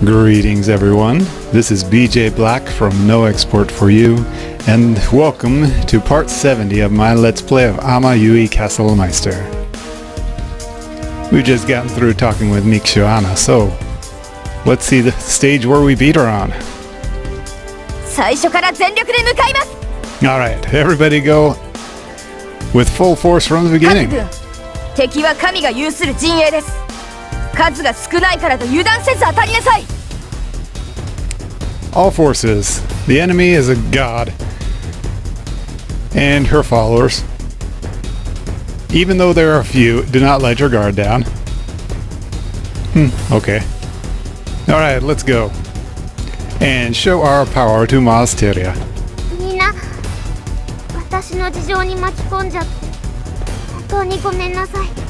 Greetings, everyone. This is BJ Black from No Export for You, and welcome to part 70 of my Let's Play of Amayui Castle Meister. We've just gotten through talking with Mikshuana, so let's see the stage where we beat her on. Alright, everybody go with full force from the beginning. 敵は神が有する陣営です数が少ないからと油断せず当たりなさい All forces. The enemy is a god. And her followers. Even though there are a few, do not let your guard down. Hmm, okay. Alright, let's go. And show our power to Mazteria. みんな私の事情に巻き込んじゃって本当にごめんなさい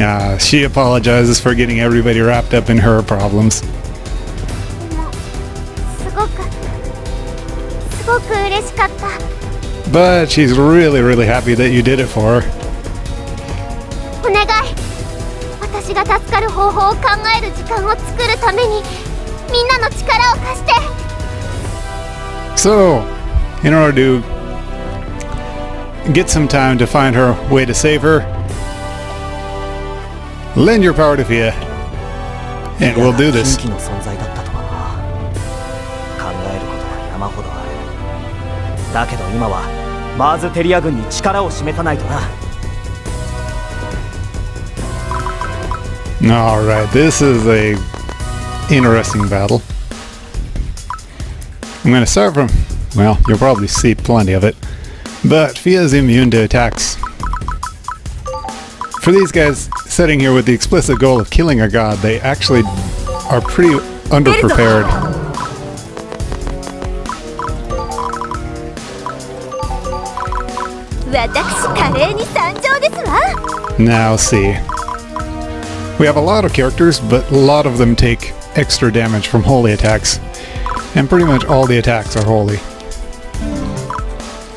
Uh, she apologizes for getting everybody wrapped up in her problems. But she's really, really happy that you did it for her. So, in order to get some time to find her way to save her, Lend your power to Fia, and we'll do this. Alright, this is a interesting battle. I'm going to start from, well, you'll probably see plenty of it, but Fia is immune to attacks. For these guys, sitting here with the explicit goal of killing a god, they actually are pretty underprepared. Now see. We have a lot of characters, but a lot of them take extra damage from holy attacks. And pretty much all the attacks are holy.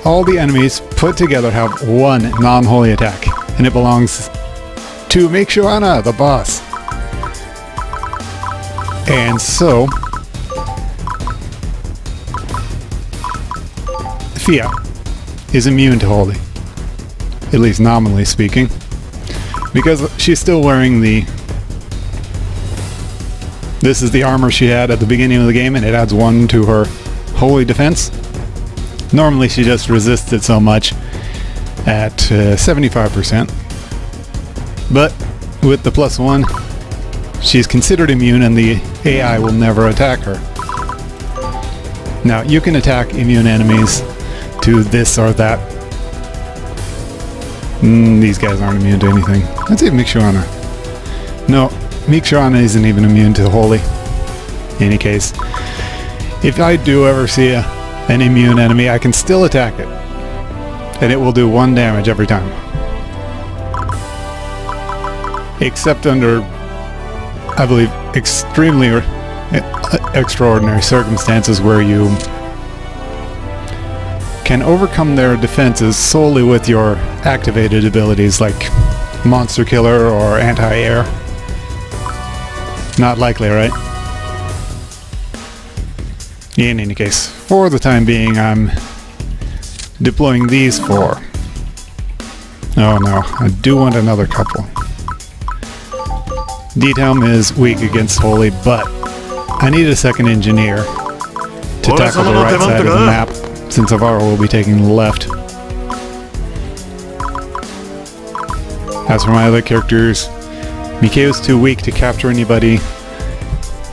All the enemies put together have one non-holy attack, and it belongs to Mikshuana, the boss. And so... Fia is immune to holy. At least nominally speaking because she's still wearing the this is the armor she had at the beginning of the game and it adds one to her holy defense normally she just resists it so much at uh, 75% but with the plus one she's considered immune and the AI will never attack her now you can attack immune enemies to this or that Mm, these guys aren't immune to anything. Let's see Mikshuana. No, Mikshuana isn't even immune to Holy. In any case, if I do ever see a, an immune enemy, I can still attack it. And it will do one damage every time. Except under, I believe, extremely uh, extraordinary circumstances where you can overcome their defenses solely with your activated abilities like Monster Killer or Anti-Air. Not likely, right? In any case, for the time being, I'm deploying these four. Oh no, I do want another couple. Diethelm is weak against Holy, but I need a second engineer to tackle the right side of the map since Avaro will be taking the left. As for my other characters, Mikhail's too weak to capture anybody.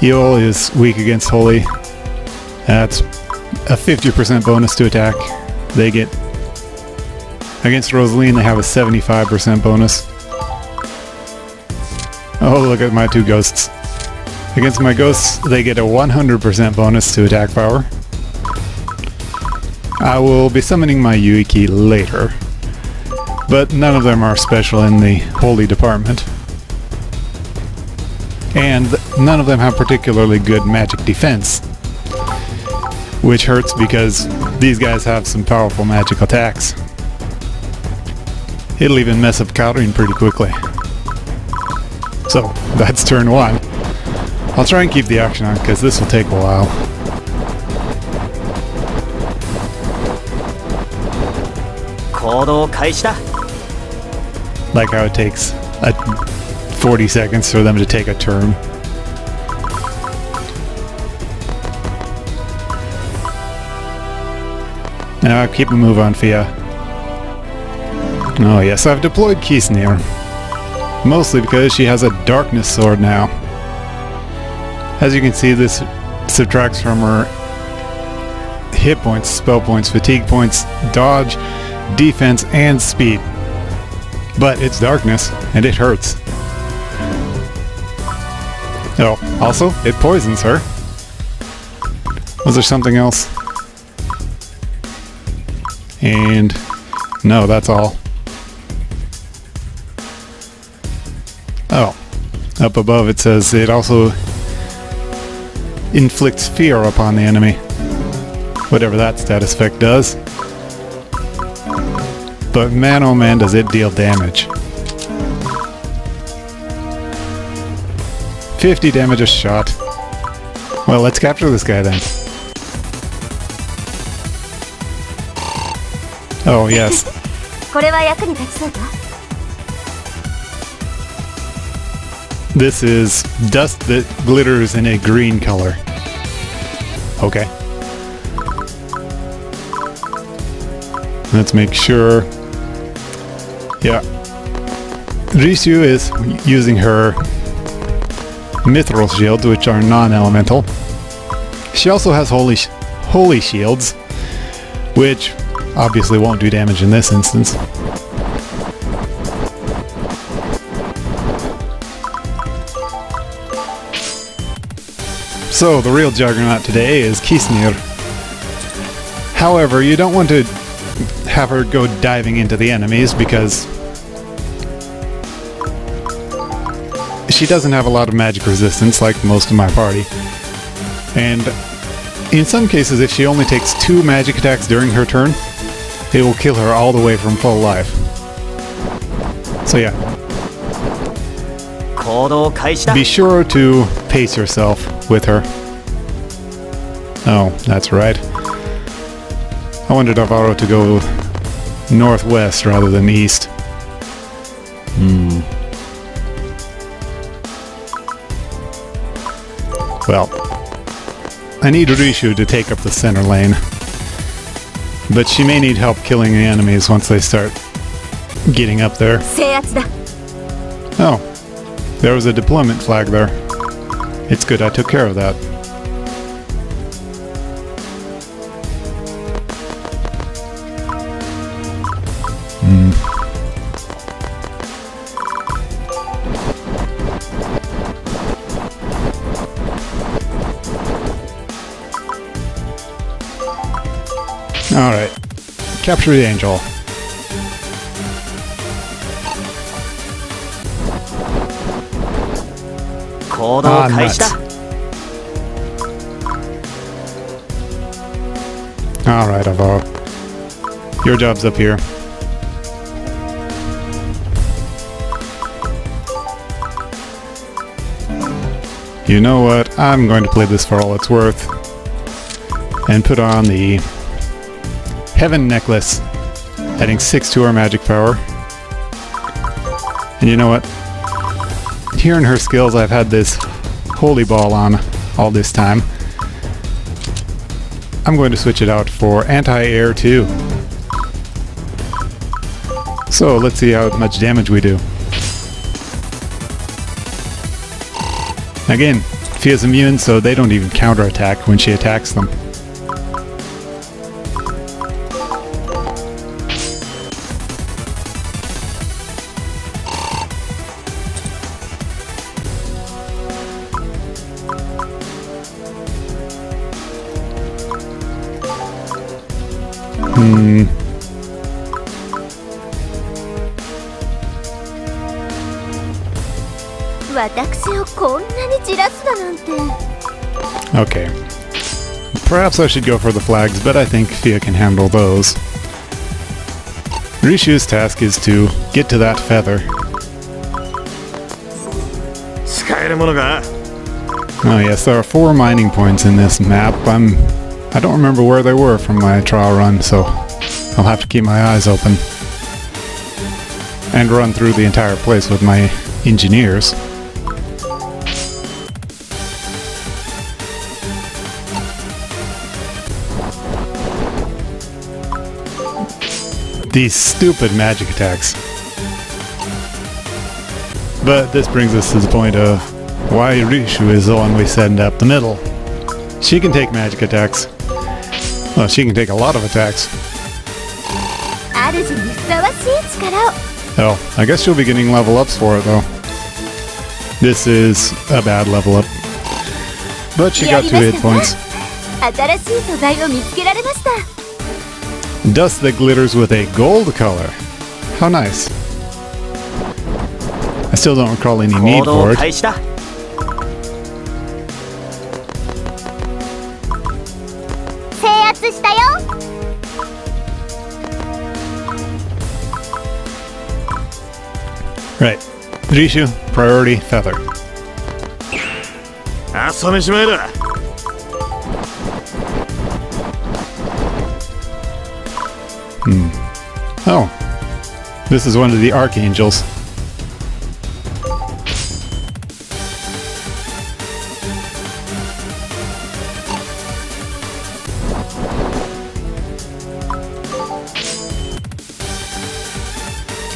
Iol is weak against Holy. That's a 50% bonus to attack. They get... Against Roseleen, they have a 75% bonus. Oh, look at my two ghosts. Against my ghosts, they get a 100% bonus to attack power. I will be summoning my Yuiki later, but none of them are special in the Holy Department. And none of them have particularly good magic defense, which hurts because these guys have some powerful magic attacks. It'll even mess up Karin pretty quickly. So, that's turn one. I'll try and keep the action on because this will take a while. Like how it takes a 40 seconds for them to take a turn. Now I'll keep a move on Fia. Oh yes, I've deployed Kisnil. Mostly because she has a darkness sword now. As you can see, this subtracts from her hit points, spell points, fatigue points, dodge, defense, and speed. But it's darkness, and it hurts. Oh, also, it poisons her. Was there something else? And no, that's all. Up above it says it also inflicts fear upon the enemy. Whatever that status effect does. But man oh man does it deal damage. 50 damage a shot. Well, let's capture this guy then. Oh, yes. This is dust that glitters in a green color. Okay. Let's make sure. Yeah. Rishu is using her mithril shields, which are non-elemental. She also has holy, sh holy shields, which obviously won't do damage in this instance. So, the real juggernaut today is Kisnil. However, you don't want to have her go diving into the enemies because she doesn't have a lot of magic resistance like most of my party. And in some cases, if she only takes two magic attacks during her turn, it will kill her all the way from full life. So yeah. Be sure to pace yourself with her. Oh, that's right. I wanted Avaro to go northwest rather than east. Hmm. Well, I need Rishu to take up the center lane. But she may need help killing the enemies once they start getting up there. Oh, there was a deployment flag there. It's good I took care of that. Hmm. Alright. Capture the angel. Alright, Avaro. Your job's up here. You know what? I'm going to play this for all it's worth. And put on the Heaven Necklace, adding 6 to our magic power. And you know what? Here Hearing her skills, I've had this Holy Ball on all this time. I'm going to switch it out for Anti-Air too. So let's see how much damage we do. Again, Fia's immune, so they don't even counterattack when she attacks them. Okay. Perhaps I should go for the flags, but I think Fia can handle those. Rishu's task is to get to that feather. Oh yes, there are four mining points in this map. I'm I don't remember where they were from my trial run, so I'll have to keep my eyes open. And run through the entire place with my engineers. These stupid magic attacks. But this brings us to the point of why Rishu is the one we send up the middle. She can take magic attacks. Well, she can take a lot of attacks. Oh, I guess she'll be getting level ups for it though. This is a bad level up. But she got two hit points. Dust that glitters with a gold color. How nice. I still don't recall any 行 need 動 for it. 開始だ制圧したよ Right. Rishu, priority, feather. 朝飯前だ This is one of the archangels.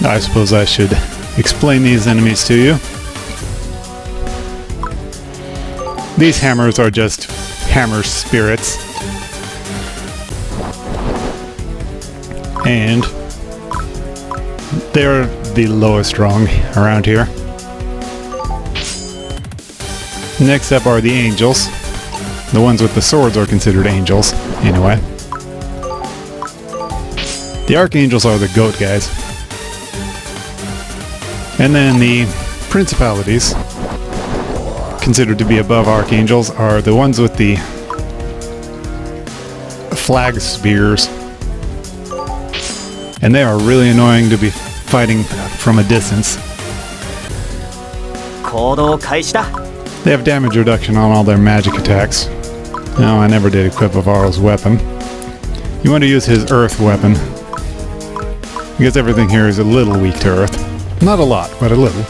I suppose I should explain these enemies to you. These hammers are just hammer spirits. And they're the lowest rung around here. Next up are the angels. The ones with the swords are considered angels, anyway. The archangels are the goat guys. And then the principalities, considered to be above archangels, are the ones with the flag spears. And they are really annoying to be fighting from a distance. They have damage reduction on all their magic attacks. No, I never did equip Avaro's weapon. You want to use his earth weapon. Because everything here is a little weak to earth. Not a lot, but a little.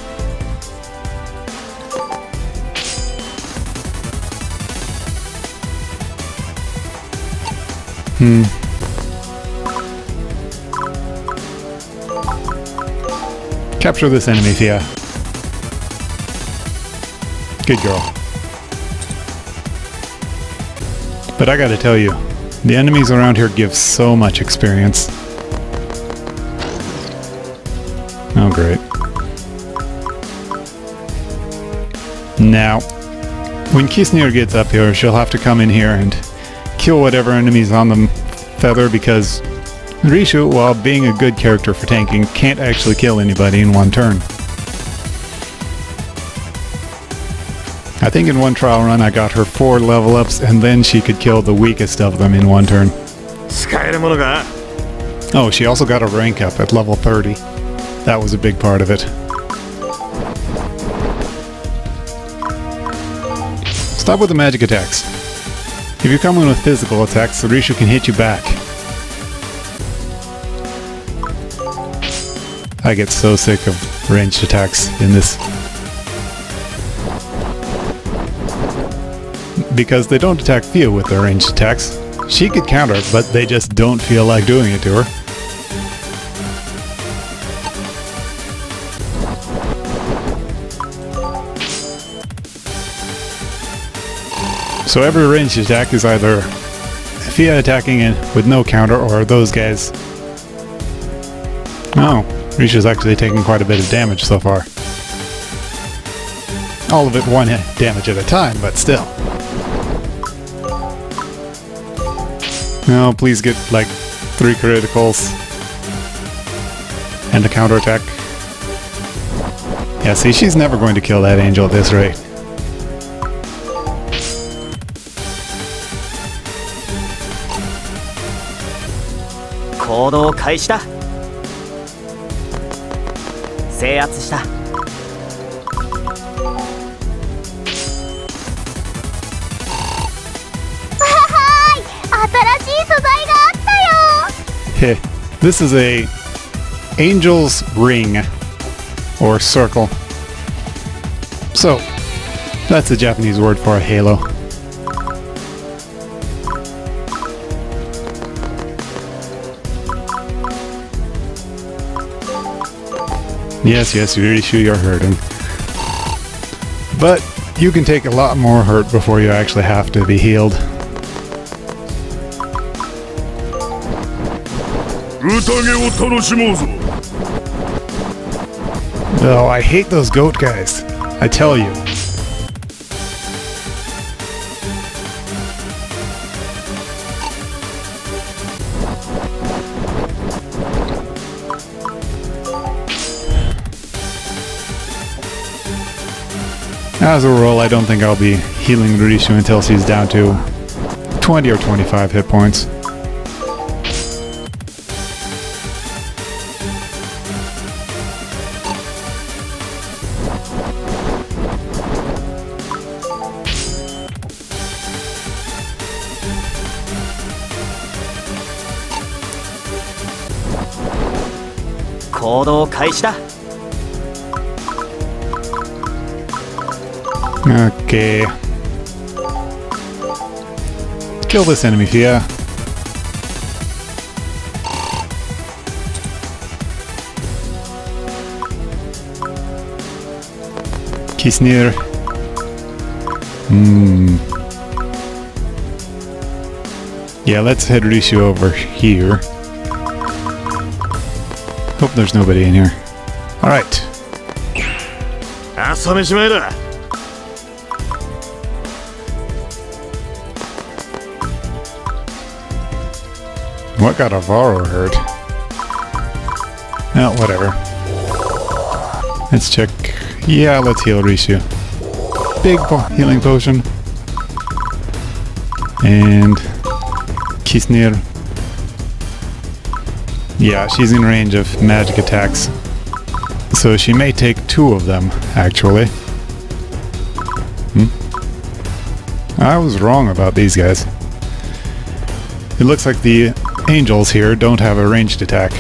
Hmm. Capture this enemy, Fia. Good girl. But I gotta tell you, the enemies around here give so much experience. Oh, great. Now, when Kisnil gets up here, she'll have to come in here and kill whatever enemies on the feather because Rishu, while being a good character for tanking, can't actually kill anybody in one turn. I think in one trial run I got her four level ups and then she could kill the weakest of them in one turn. Oh, she also got a rank up at level 30. That was a big part of it. Stop with the magic attacks. If you're coming with physical attacks, Rishu can hit you back. I get so sick of ranged attacks in this. Because they don't attack Fia with their ranged attacks. She could counter, but they just don't feel like doing it to her. So every ranged attack is either Fia attacking in with no counter or those guys. Oh, Rishu's actually taken quite a bit of damage so far. All of it one damage at a time, but still. No, please get like three criticals. And a counterattack. Yeah, see, she's never going to kill that angel at this rate. Kodo 制圧した新しい素材があったよ This is a angel's ring or circle. So, that's the Japanese word for a halo. Yes, yes, you're really sure you're hurting. But you can take a lot more hurt before you actually have to be healed. Oh, I hate those goat guys. I tell you, As a rule, I don't think I'll be healing Rishu until she's down to 20 or 25 hit points.. Kill this enemy here. Kisnil. Hmm. Yeah, let's head Rishu over here. Hope there's nobody in here. Alright. 朝飯前だ What got Avaro hurt? Oh, whatever. Let's check. Yeah, let's heal Rishu. Big healing potion. And Kisnil. Yeah, she's in range of magic attacks. So she may take two of them, actually. Hmm? I was wrong about these guys. It looks like the angels here don't have a ranged attack.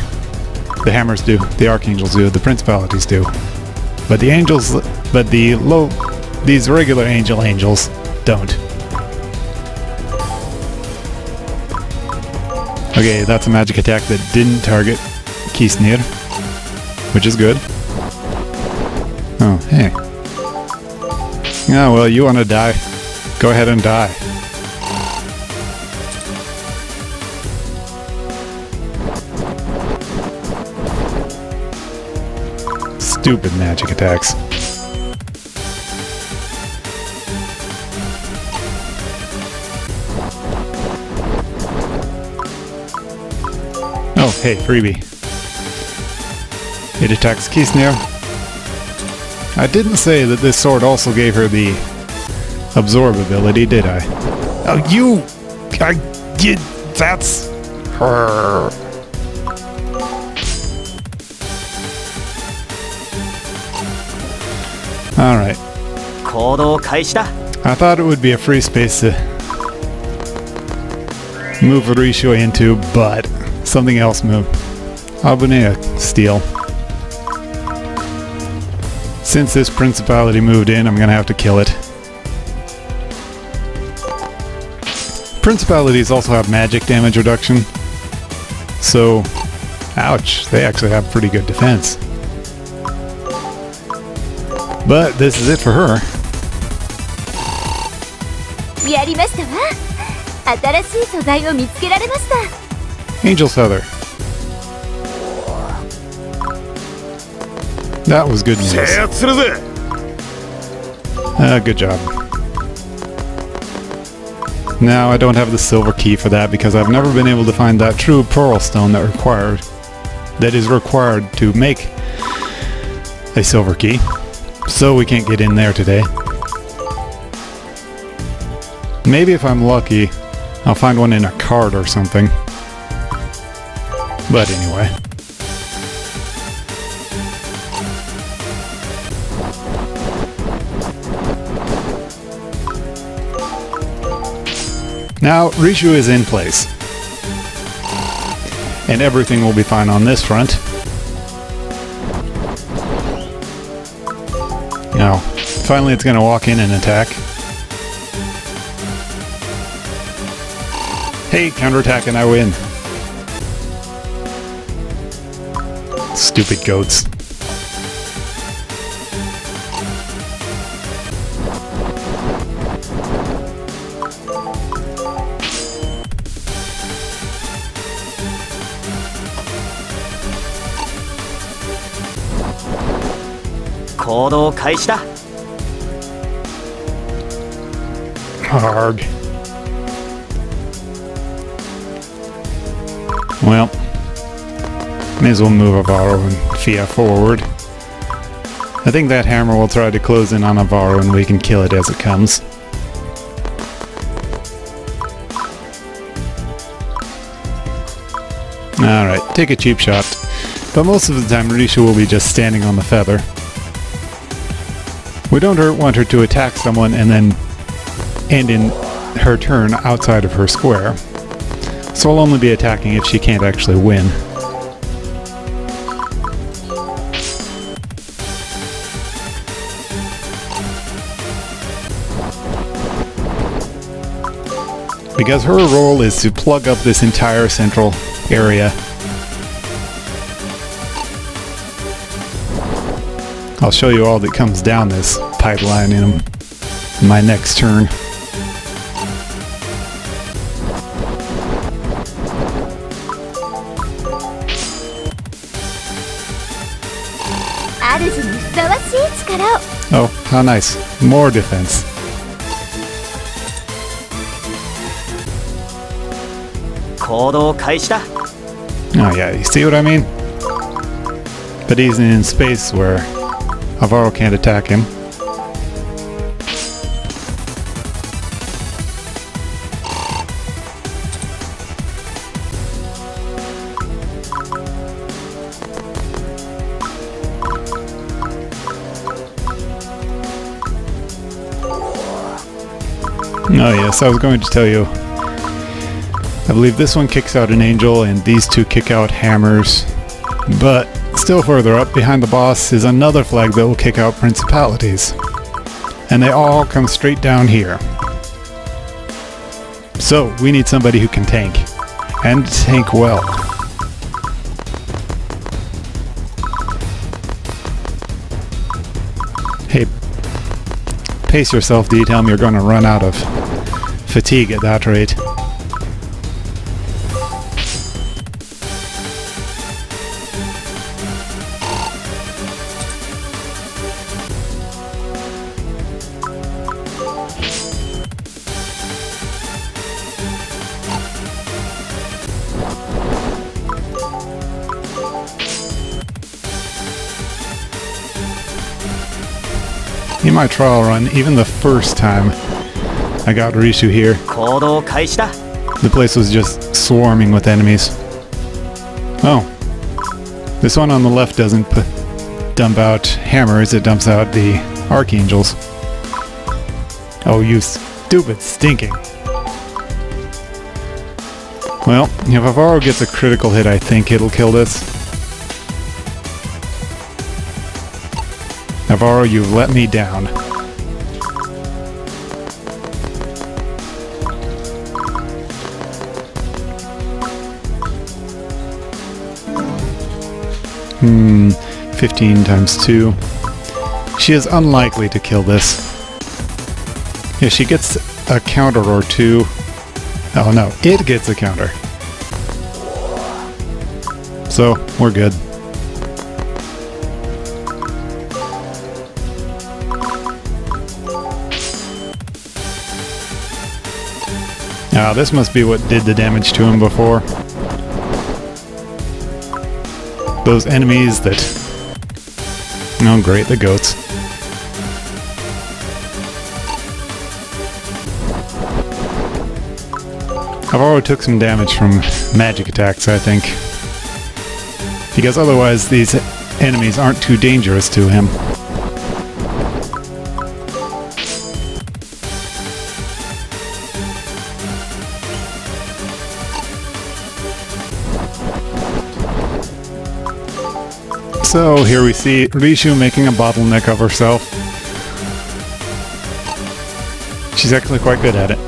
The hammers do, the archangels do, the principalities do. But the angels, but the low, these regular angel angels don't. Okay, that's a magic attack that didn't target Kisnil, which is good. Oh, hey. Oh, well, you want to die. Go ahead and die. Stupid magic attacks. Oh, hey, freebie. It attacks Kisnil. I didn't say that this sword also gave her the absorb ability, did I? Oh, you! I did. That's her. All right. I thought it would be a free space to move Rishu into, but something else moved. Abunea, steal. Since this principality moved in, I'm gonna have to kill it. Principalities also have magic damage reduction, so ouch, they actually have pretty good defense. But this is it for her. やりましたわ新しい素材を見つけられました Angel's Feather. That was good 制 news. 圧するぜ Uh, good job. Now I don't have the silver key for that because I've never been able to find that true pearl stone that required that is required to make a silver key. So we can't get in there today. Maybe if I'm lucky, I'll find one in a card or something. But anyway. Now, Rishu is in place. and everything will be fine on this front. Finally it's going to walk in and attack. Hey, counterattack and I win. Stupid goats. Arg. Well, may as well move Avaro and Fia forward. I think that hammer will try to close in on Avaro and we can kill it as it comes. Alright, take a cheap shot. But most of the time Rishu will be just standing on the feather. We don't want her to attack someone and then end in her turn outside of her square. So I'll only be attacking if she can't actually win. Because her role is to plug up this entire central area I'll show you all that comes down this pipeline in my next turn. Oh, how nice. More defense. Oh yeah, you see what I mean? But he's in space where Avaro can't attack him. Oh yes, I was going to tell you. I believe this one kicks out an angel and these two kick out hammers. But Still further up, behind the boss, is another flag that will kick out principalities. And they all come straight down here. So, we need somebody who can tank. And tank well. Hey, pace yourself, Diethelm you're gonna run out of fatigue at that rate. In my trial run, even the first time I got Rishu here, the place was just swarming with enemies. Oh. This one on the left doesn't dump out hammers, it dumps out the archangels. Oh, you stupid stinking. Well, if Avaro gets a critical hit, I think it'll kill this. Navarro, you've let me down. Hmm, 15 times 2. She is unlikely to kill this. Yeah, she gets a counter or two. Oh no, it gets a counter. So, we're good. Now this must be what did the damage to him before. Those enemies that... Oh great, the goats. I've already took some damage from magic attacks, I think. Because otherwise these enemies aren't too dangerous to him. So here we see Rishu making a bottleneck of herself. She's actually quite good at it.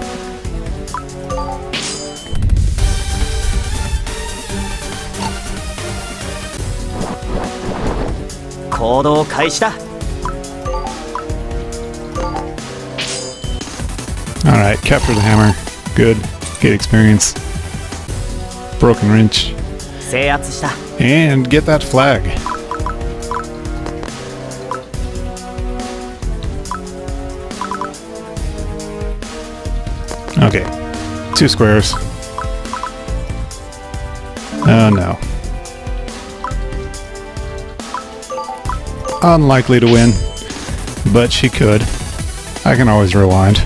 Alright, capture the hammer. Good. Get experience. Broken wrench. And get that flag. Two squares. Oh no. Unlikely to win, but she could. I can always rewind.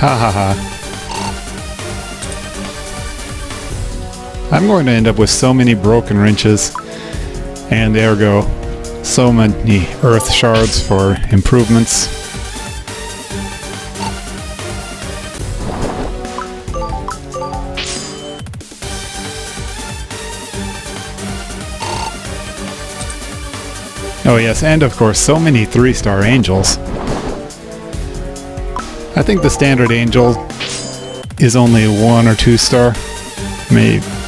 Ha ha ha. I'm going to end up with so many broken wrenches and ergo so many earth shards for improvements. Oh yes, and of course so many 3-star angels. I think the standard angel is only 1 or 2 star. Maybe.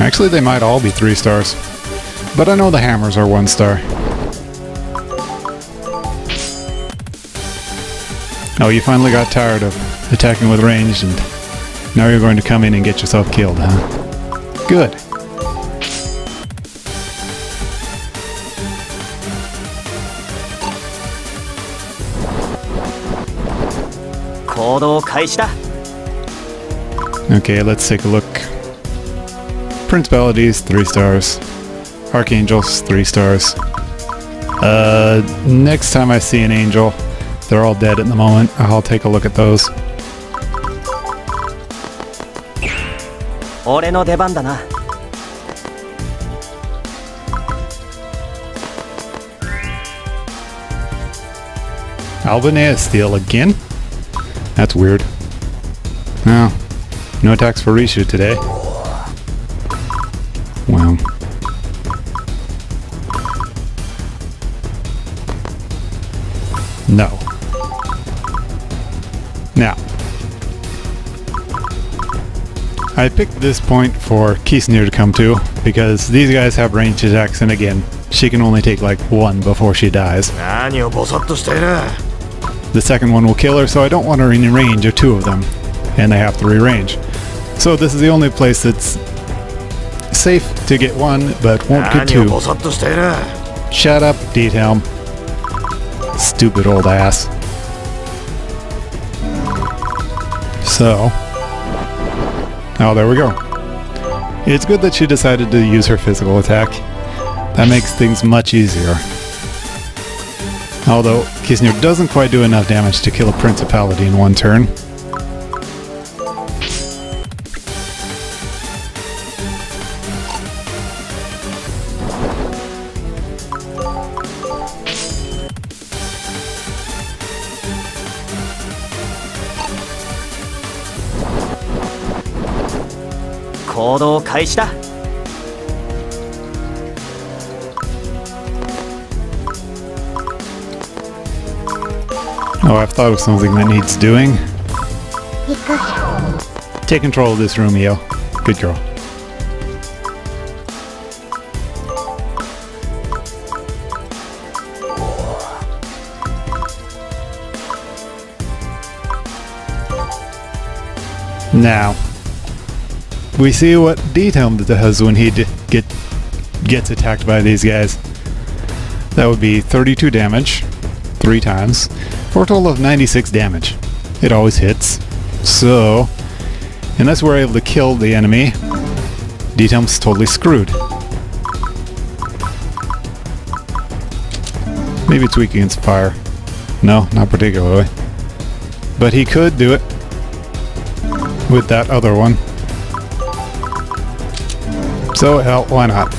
Actually, they might all be three stars. But I know the hammers are one star. Oh, you finally got tired of attacking with range and now you're going to come in and get yourself killed, huh? Good. Okay, let's take a look. Principalities, 3 stars. Archangels, 3 stars. Uh, next time I see an angel, they're all dead at the moment. I'll take a look at those. Albanea steal again? That's weird. No. No attacks for Rishu today. I picked this point for Kisnil to come to, because these guys have ranged attacks and again, she can only take like one before she dies. The second one will kill her, so I don't want her in range of two of them, and they have to rearrange. So this is the only place that's safe to get one, but won't get two. Shut up, Diethelm. Stupid old ass. So, Oh, there we go. It's good that she decided to use her physical attack. That makes things much easier. Although, Kisnil doesn't quite do enough damage to kill a Principality in one turn.「開始だ Oh, I've thought of something that needs doing. 行く Take control of this room, Io. Good girl. Now, we see what Diethelm does when he get gets attacked by these guys. That would be 32 damage, three times, for a total of 96 damage. It always hits. So, unless we're able to kill the enemy, Diethelm's totally screwed. Maybe it's weak against fire. No, not particularly. But he could do it with that other one. So, hell, why not?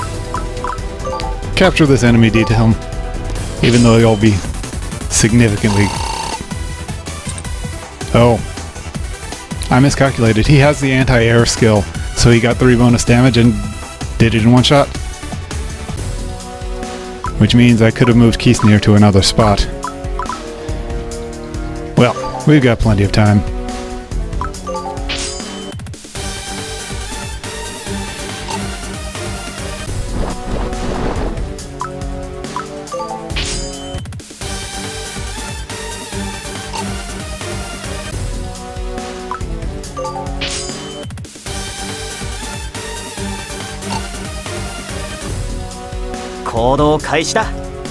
Capture this enemy, Diethelm. Even though you'll be significantly... Oh. I miscalculated. He has the anti-air skill, so he got 3 bonus damage and did it in one shot. Which means I could have moved Keith near to another spot. Well, we've got plenty of time.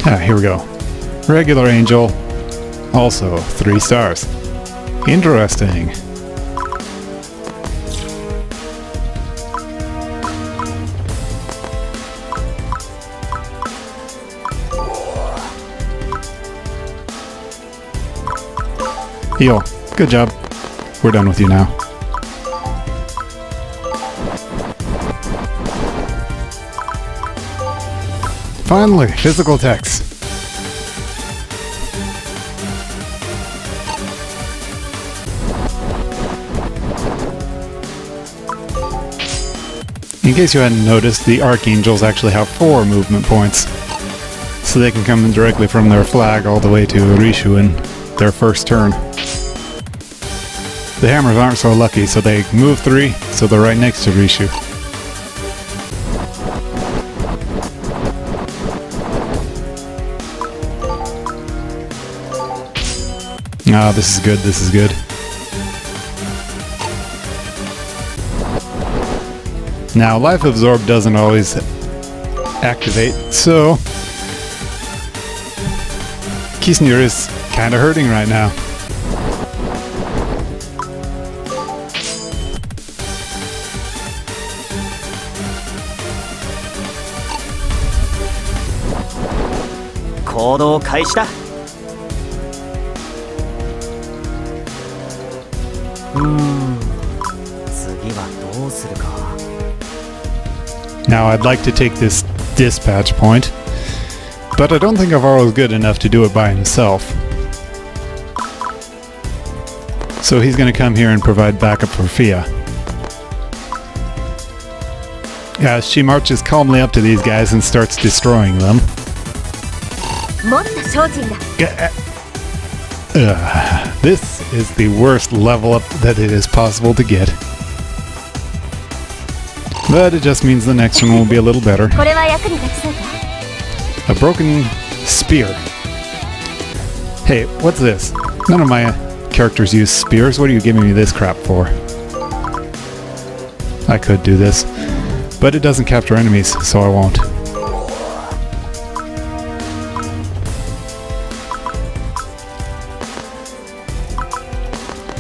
Ah, here we go. Regular Angel, also three stars. Interesting. Heal. Good job. We're done with you now. Finally, physical attacks. In case you hadn't noticed, the Archangels actually have four movement points. So they can come directly from their flag all the way to Rishu in their first turn. The hammers aren't so lucky, so they move three, so they're right next to Rishu. Ah, this is good, this is good. Now, Life Absorb doesn't always activate, so... Kisnil is kinda hurting right now. Now I'd like to take this dispatch point, but I don't think Avaro is good enough to do it by himself. So he's going to come here and provide backup for Fia. As she marches calmly up to these guys and starts destroying them. Uh, this is the worst level up that it is possible to get. But it just means the next one will be a little better. A broken spear. Hey, what's this? None of my characters use spears. What are you giving me this crap for? I could do this. But it doesn't capture enemies, so I won't.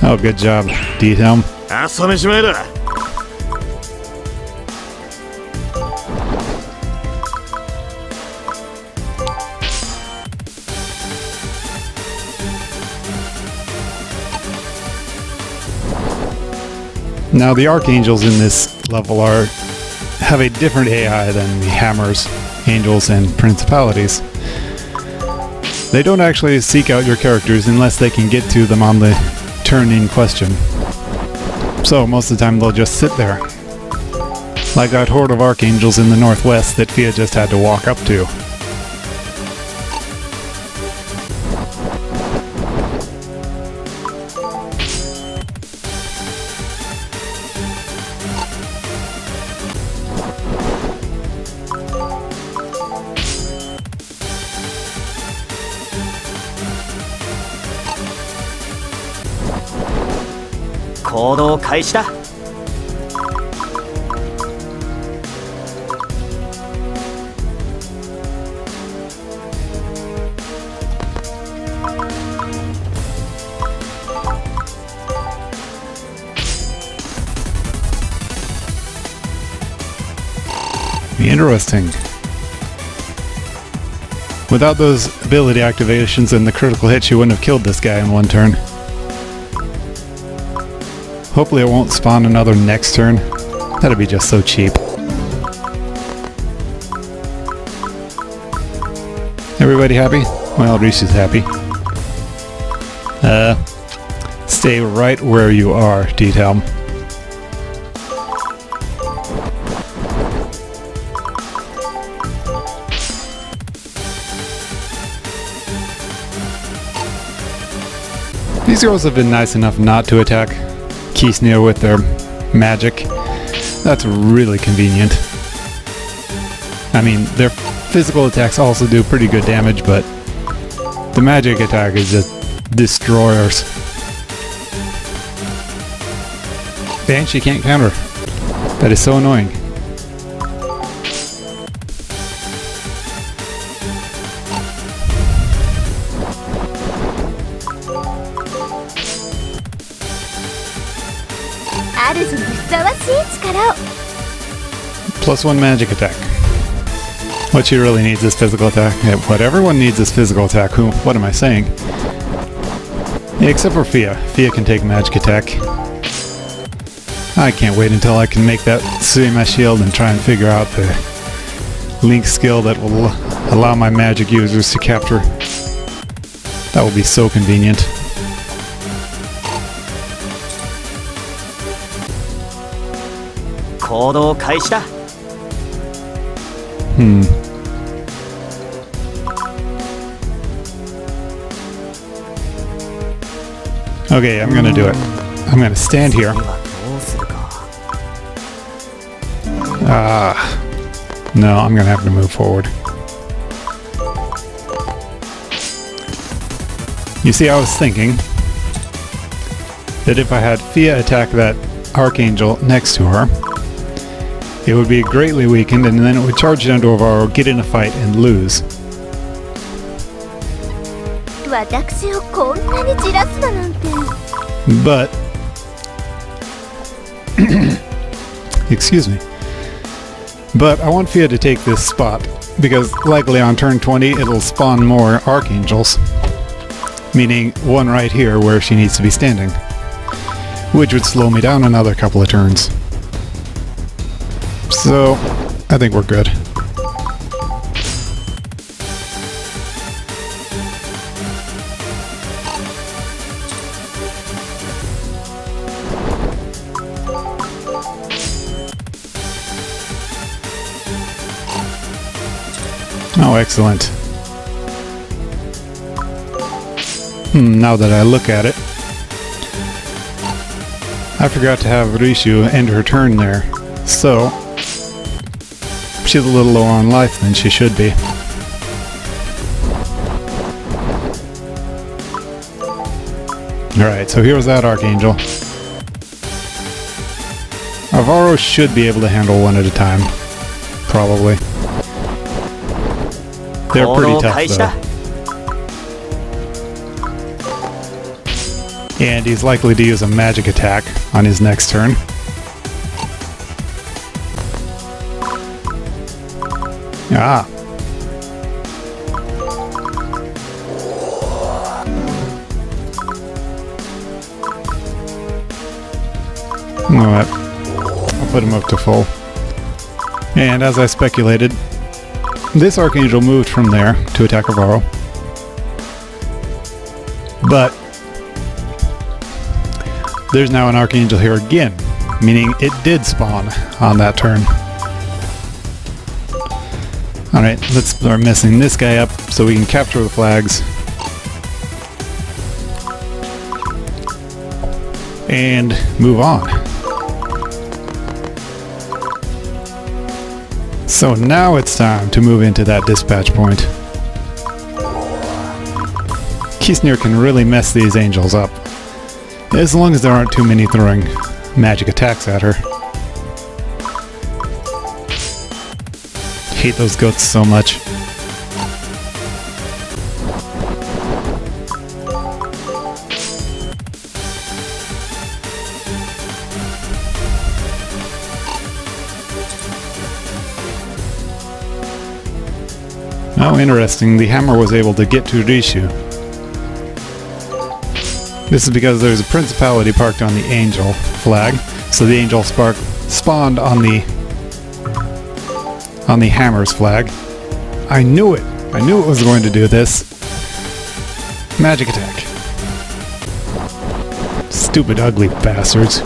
Oh, good job, Diethelm. Now the Archangels in this level are have a different AI than the Hammers, Angels, and Principalities. They don't actually seek out your characters unless they can get to them on the turn in question. So most of the time they'll just sit there. Like that horde of Archangels in the northwest that Fia just had to walk up to. Interesting. Without those ability activations and the critical hits, you wouldn't have killed this guy in one turn. Hopefully it won't spawn another next turn. That'd be just so cheap. Everybody happy? Well, Rishu's happy. Uh, stay right where you are, Diethelm. These girls have been nice enough not to attack Kisnil with their magic. That's really convenient. I mean, their physical attacks also do pretty good damage, but the magic attack is just destroyers. And she can't counter. That is so annoying. Plus one magic attack. What she really needs is physical attack. Yeah, what everyone needs is physical attack. Who? What am I saying? Yeah, except for Fia. Fia can take magic attack. I can't wait until I can make that Tsuema shield and try and figure out the link skill that will allow my magic users to capture. That will be so convenient. Hmm. Okay, I'm gonna do it. I'm gonna stand here. Ah. no, I'm gonna have to move forward. You see, I was thinking that if I had Fia attack that Archangel next to her, it would be greatly weakened and then it would charge down to Avaro, get in a fight, and lose. But... excuse me. But I want Fia to take this spot, because likely on turn 20 it'll spawn more Archangels. Meaning one right here where she needs to be standing. Which would slow me down another couple of turns. So, I think we're good. Oh, excellent. Hmm, now that I look at it. I forgot to have Rishu end her turn there. So, she's a little lower on life than she should be. Alright, so here's that Archangel. Avaro should be able to handle one at a time. Probably. They're pretty tough though. And he's likely to use a magic attack on his next turn. Ah. Alright. I'll put him up to full. And as I speculated, this Archangel moved from there to attack Avaro. But there's now an Archangel here again, meaning it did spawn on that turn. Alright, let's start messing this guy up so we can capture the flags. And move on. So now it's time to move into that dispatch point. Kisnil can really mess these angels up. As long as there aren't too many throwing magic attacks at her. Hate those goats so much. Oh, interesting. The hammer was able to get to Rishu. This is because there's a principality parked on the angel flag, so the angel spark spawned on the on the Hammer's flag. I knew it! I knew it was going to do this. Magic attack. Stupid ugly bastards.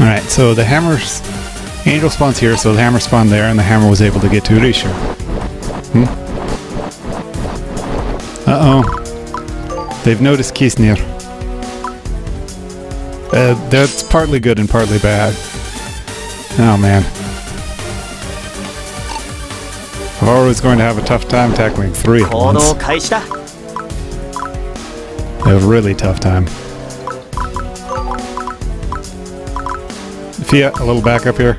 Alright, so the hammer's angel spawns here, so the hammer spawned there, and the hammer was able to get to Rishu. Hmm? Uh-oh. They've noticed Kisnil. Uh, that's partly good and partly bad. Oh man. Haru is going to have a tough time tackling three at once. A really tough time. Fia, a little back up here.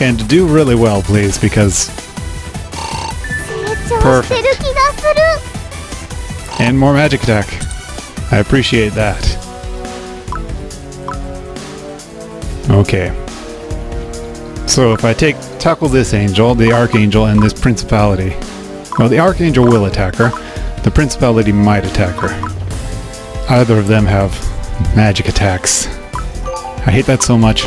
And do really well, please, because... Perfect. And more magic attack. I appreciate that. Okay. So if I take tackle this angel, the archangel, and this principality, well, the archangel will attack her. The principality might attack her. Either of them have magic attacks. I hate that so much.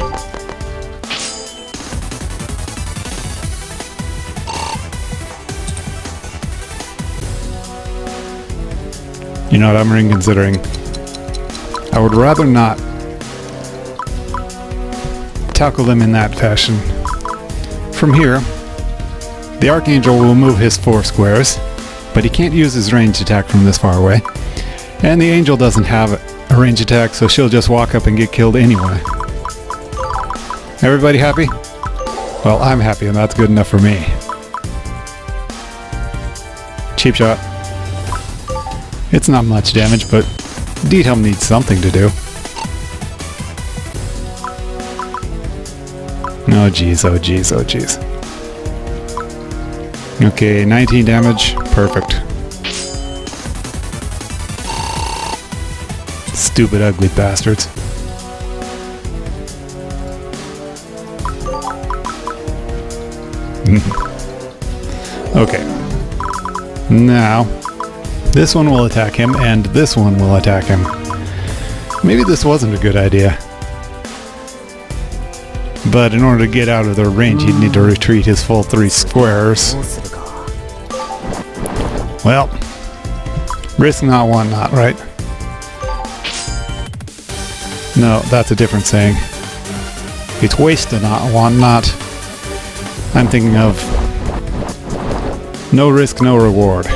You know what I'm reconsidering? I would rather not tackle them in that fashion. From here, the Archangel will move his four squares, but he can't use his range attack from this far away. And the Angel doesn't have a range attack, so she'll just walk up and get killed anyway. Everybody happy? Well, I'm happy, and that's good enough for me. Cheap shot. It's not much damage, but Helm needs something to do. Oh jeez, oh jeez, oh jeez. Okay, 19 damage. Perfect. Stupid ugly bastards. okay. Now, this one will attack him, and this one will attack him. Maybe this wasn't a good idea. But in order to get out of their range, he'd need to retreat his full three squares. Well, risk not, one not, right? No, that's a different saying. It's waste a not, one not. I'm thinking of no risk, no reward.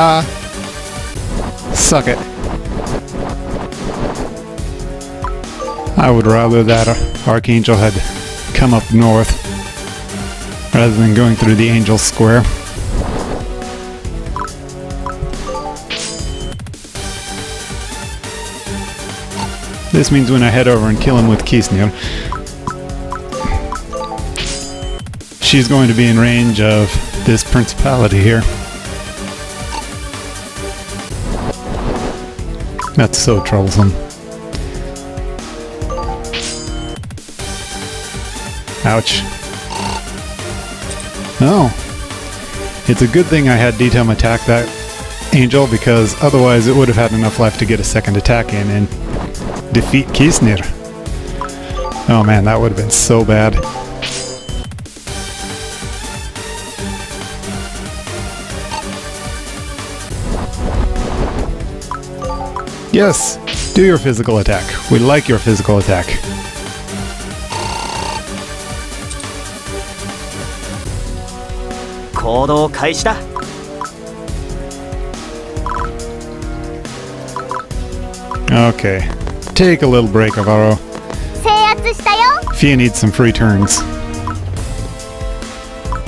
Ha! Suck it. I would rather that Archangel had come up north rather than going through the Angel Square. This means when I head over and kill him with Kisnil, she's going to be in range of this principality here. That's so troublesome. Ouch. Oh. It's a good thing I had Diethelm attack that angel because otherwise it would have had enough life to get a second attack in and defeat Kisnil. Oh man, that would have been so bad. Yes, do your physical attack. We like your physical attack. Okay, take a little break, Avaro. Fia needs some free turns.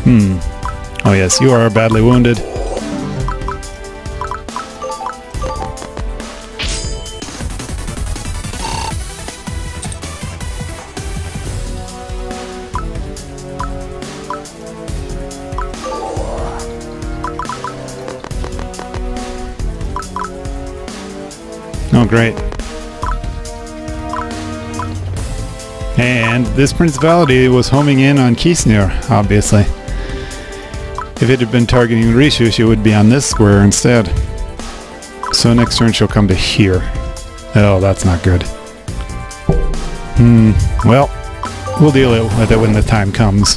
Hmm. Oh yes, you are badly wounded. Great. And this principality was homing in on Kisnil, obviously. If it had been targeting Rishu, she would be on this square instead. So next turn she'll come to here. Oh, that's not good. Hmm, well, we'll deal with it when the time comes.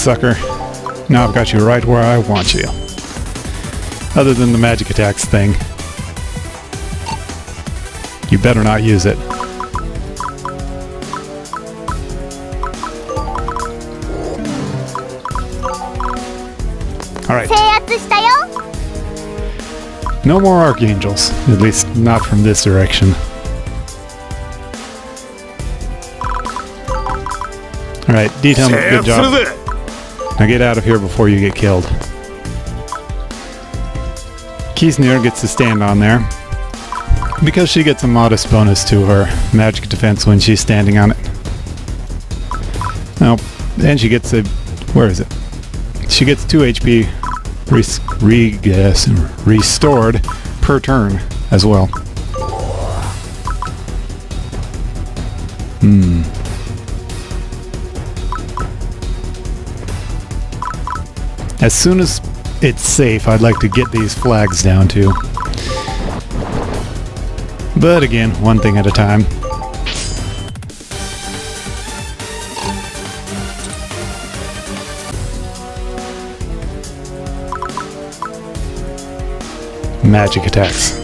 Sucker. Now I've got you right where I want you. Other than the magic attacks thing. You better not use it. Alright. No more archangels. At least not from this direction. Alright, Diethelm, good job. Now get out of here before you get killed. Kisnil gets to stand on there. Because she gets a modest bonus to her magic defense when she's standing on it. Now, and she gets a... where is it? She gets 2 HP res, re, restored per turn as well. Hmm. As soon as it's safe, I'd like to get these flags down too. But again, one thing at a time. Magic attacks.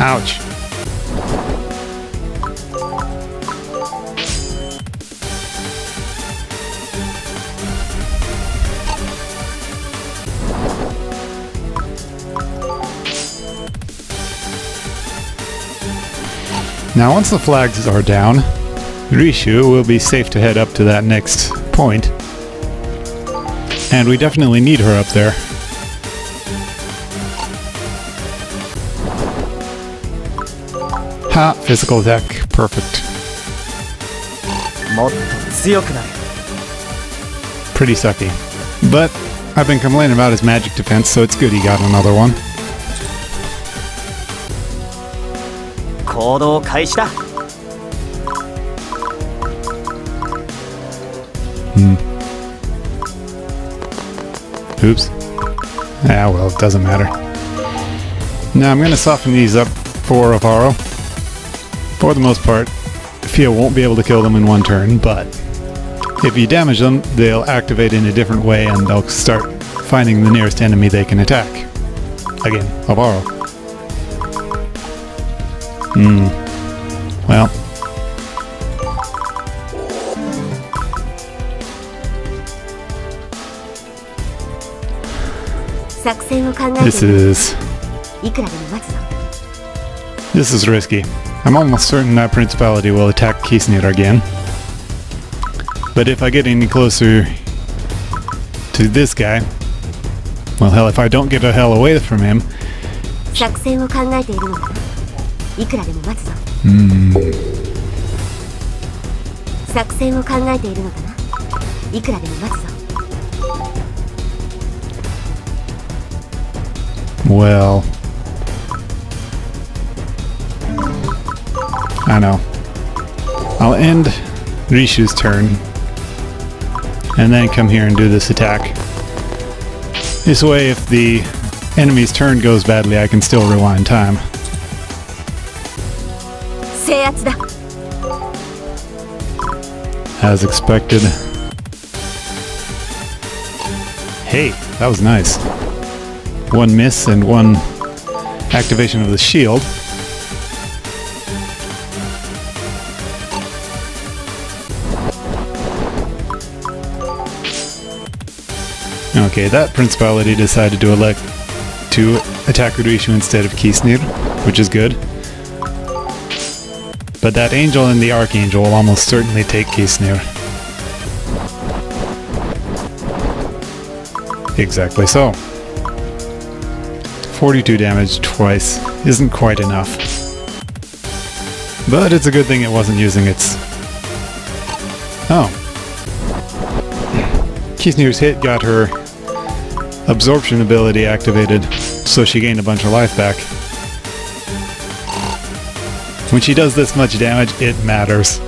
Ouch. Now once the flags are down, Rishu will be safe to head up to that next point. And we definitely need her up there. Ha! Physical attack. Perfect. Pretty sucky. But I've been complaining about his magic defense, so it's good he got another one. 行動開始だ Hmm. Oops. Ah, well, it doesn't matter. Now I'm going to soften these up for Avaro. For the most part, Fia won't be able to kill them in one turn, but if you damage them, they'll activate in a different way and they'll start finding the nearest enemy they can attack. Again, Avaro. Hmm. Well. This is... This is risky. I'm almost certain that Principality will attack Kisnil again. But if I get any closer to this guy, well hell, if I don't get a hell away from him... いるのかいくらでも待つぞ作戦を考えているのかないくらでも待つぞ Well I know I'll end Rishu's turn and then come here and do this attack this way if the enemy's turn goes badly I can still rewind time As expected. Hey, that was nice. One miss and one activation of the shield. Okay, that Principality decided to elect to attack Rishu instead of Kisnil, which is good. But that angel and the archangel will almost certainly take Kisnil. Exactly so. 42 damage twice isn't quite enough. But it's a good thing it wasn't using its... Oh. Kisnil's hit got her absorption ability activated, so she gained a bunch of life back. When she does this much damage, it matters.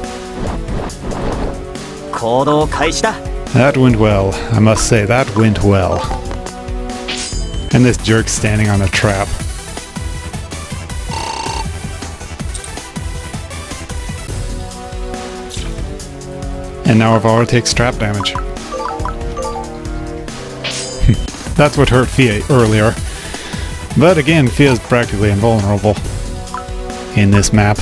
That went well. I must say, that went well. And this jerk standing on a trap. And now Avaro takes trap damage. That's what hurt Fia earlier. But again, Fia's practically invulnerable in this map.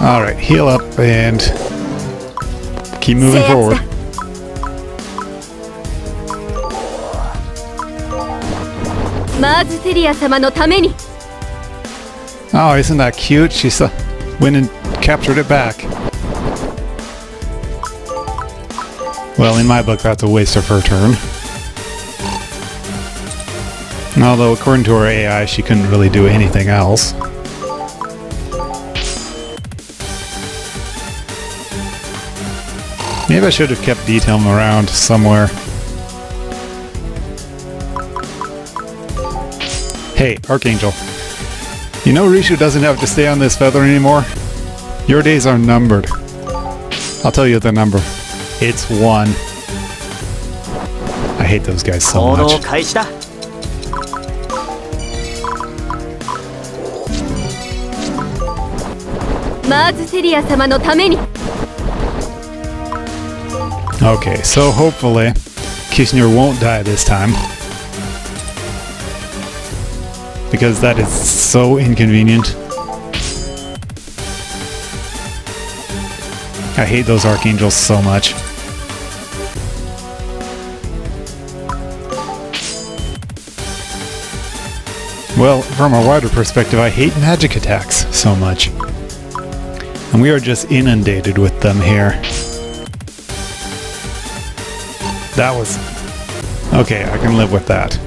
Alright, heal up and keep moving forward. Oh, isn't that cute? She saw, went and captured it back. Well, in my book, that's a waste of her turn. Although, according to her AI, she couldn't really do anything else. Maybe I should have kept Diethelm around somewhere. Hey, Archangel. You know Rishu doesn't have to stay on this feather anymore? Your days are numbered. I'll tell you the number. It's one. I hate those guys so much. Okay, so hopefully Kisnil won't die this time. Because that is so inconvenient. I hate those archangels so much. Well, from a wider perspective, I hate magic attacks so much and we are just inundated with them here. That was... Okay, I can live with that.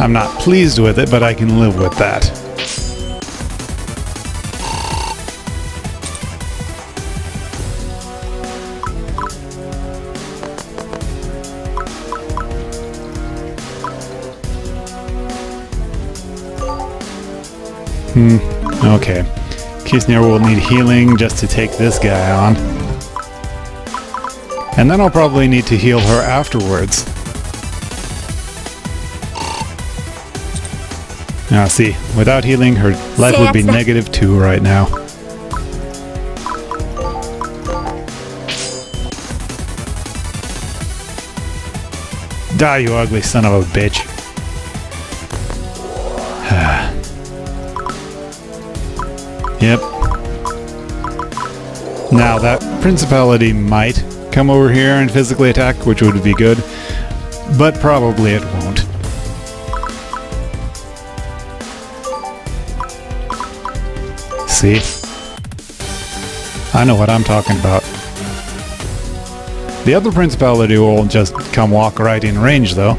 I'm not pleased with it, but I can live with that. Hmm, okay. Kisnil will need healing just to take this guy on. And then I'll probably need to heal her afterwards. Now see, without healing, her life would be negative 2 right now. Die, you ugly son of a bitch. yep. Now, that principality might come over here and physically attack, which would be good, but probably it won't. See? I know what I'm talking about. The other principality will just come walk right in range, though.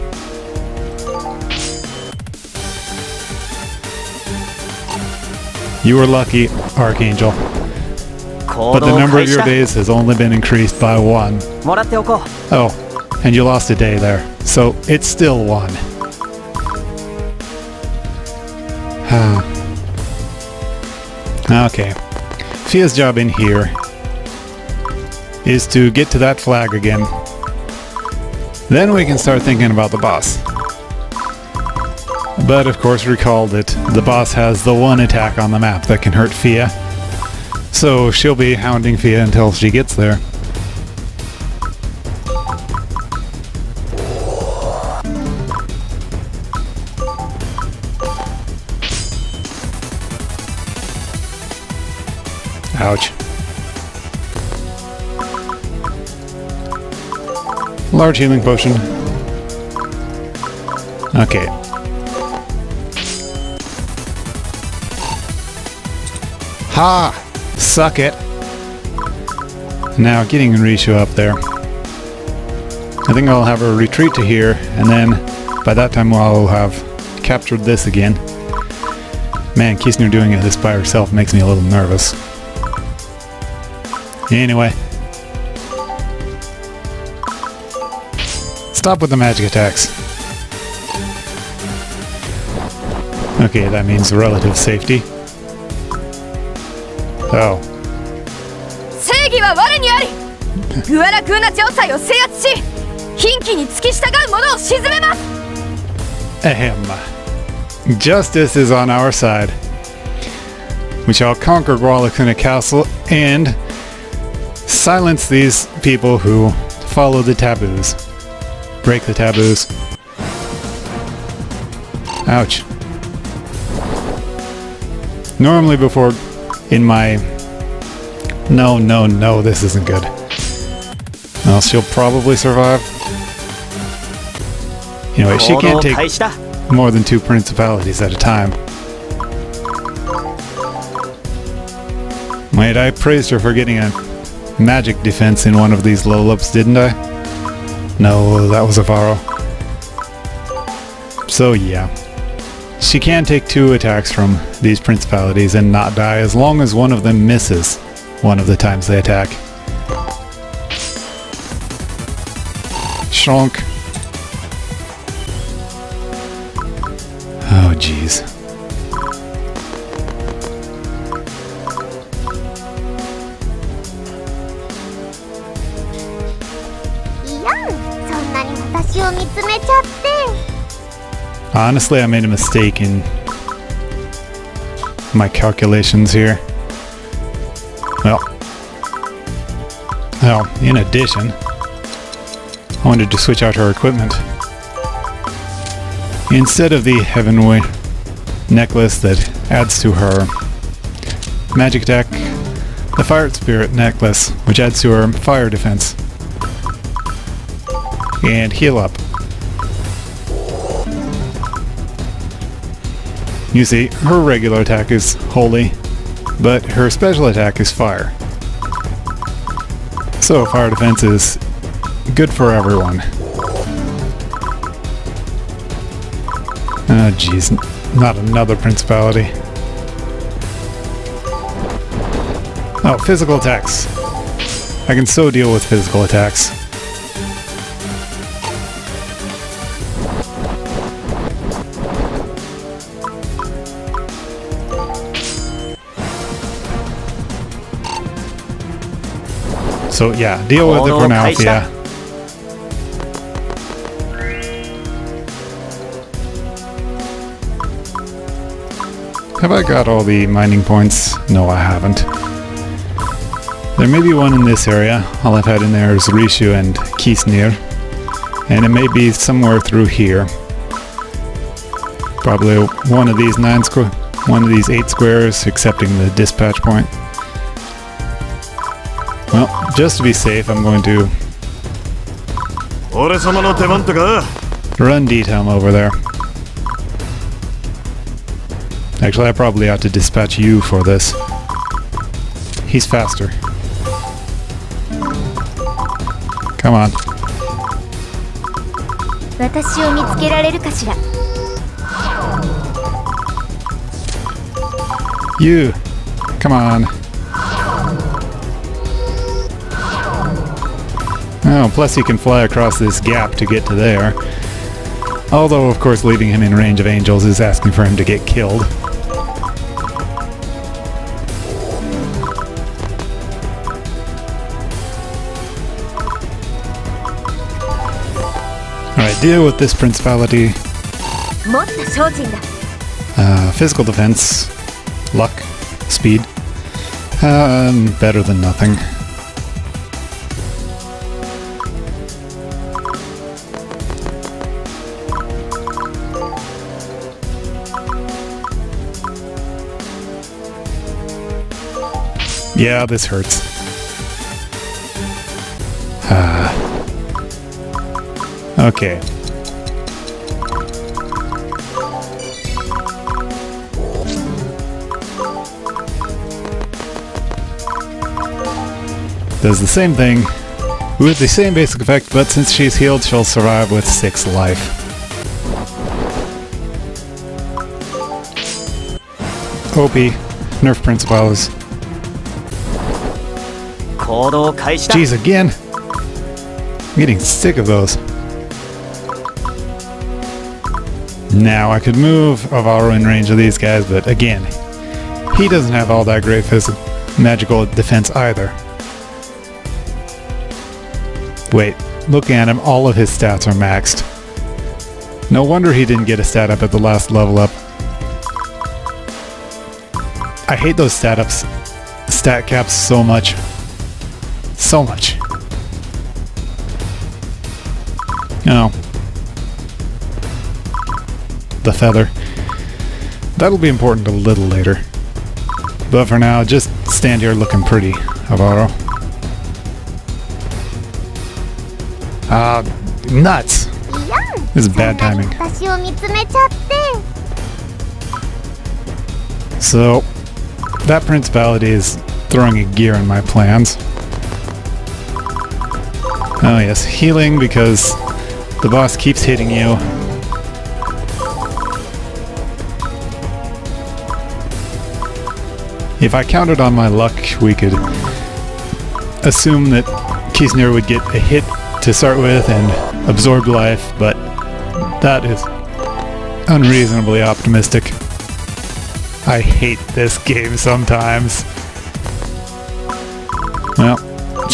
You were lucky, Archangel. But the number of your days has only been increased by one. Oh, and you lost a day there. So it's still one. okay. Fia's job in here is to get to that flag again. Then we can start thinking about the boss. But of course recall that the boss has the one attack on the map that can hurt Fia. So she'll be hounding Fia until she gets there. Ouch. Large healing potion. Okay. Ha! Suck it! Now getting Rishu up there. I think I'll have her retreat to here, and then by that time I'll have captured this again. Man, Kisnil doing it this by herself makes me a little nervous. Anyway. Stop with the magic attacks. Okay, that means relative safety. Oh. Justice is on our side. We shall conquer Gualacuna Castle and silence these people who follow the taboos. Break the taboos. Ouch. Normally before in my... No, no, no, this isn't good. well she'll probably survive. Anyway, she can't take more than two principalities at a time. Wait, I praised her for getting a magic defense in one of these Lollops, didn't I? No, that was Avaro. So yeah, she can take two attacks from these principalities and not die as long as one of them misses one of the times they attack. Shonk. Oh, jeez. Honestly, I made a mistake in my calculations here. Well, well, in addition, I wanted to switch out her equipment. Instead of the Heavenway necklace that adds to her magic attack, the Fire Spirit necklace, which adds to her fire defense. And heal up. You see, her regular attack is holy, but her special attack is fire. So fire defense is good for everyone. Oh jeez, not another principality. Oh, physical attacks. I can so deal with physical attacks. So yeah, deal with it for now, Fia. Have I got all the mining points? No, I haven't. There may be one in this area. All I've had in there is Rishu and Kisnil. And it may be somewhere through here. Probably one of these nine square, one of these eight squares, excepting the dispatch point. Well, just to be safe, I'm going to run Diethelm over there. Actually, I probably ought to dispatch you for this. He's faster. Come on. You! Come on. Oh, plus he can fly across this gap to get to there. Although, of course, leaving him in range of angels is asking for him to get killed. Alright, deal with this principality. Uh, physical defense, luck, speed. Um, better than nothing. Yeah, this hurts. Ah. okay. Does the same thing, With the same basic effect, but since she's healed, she'll survive with 6 life. OP, Nerf Principals. Jeez, again. I'm getting sick of those. Now, I could move Avaro in range of these guys, but again, he doesn't have all that great physical magical defense either. Wait, look at him, all of his stats are maxed. No wonder he didn't get a stat up at the last level up. I hate those stat ups, stat caps so much. So much. Oh. The feather. That'll be important a little later. But for now, just stand here looking pretty, Avaro. Ah, uh, nuts! This is bad timing. So, that principality is throwing a gear in my plans. Oh yes, healing because the boss keeps hitting you. If I counted on my luck, we could assume that Kisnil would get a hit to start with and absorb life, but that is unreasonably optimistic. I hate this game sometimes.